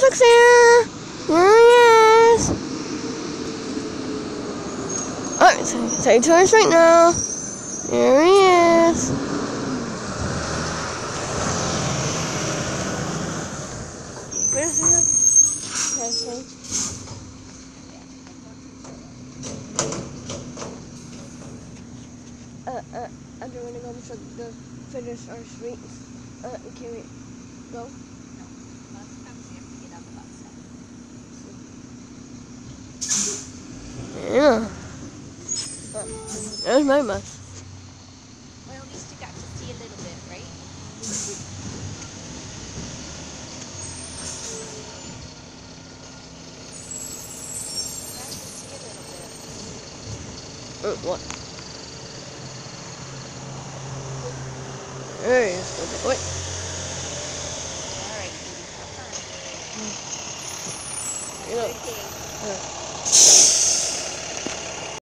Bruce here. There he is. Oh, say, say to us right now. There he is. Where's he? Okay. Uh, uh, I do want to go so the finish our sweets. Uh, can we go? Yeah. There's my bus. Well, at least you got to see a little bit, right? Got to see a little bit. What? There he is. Wait. All right, Katie, have fun. You know, uh,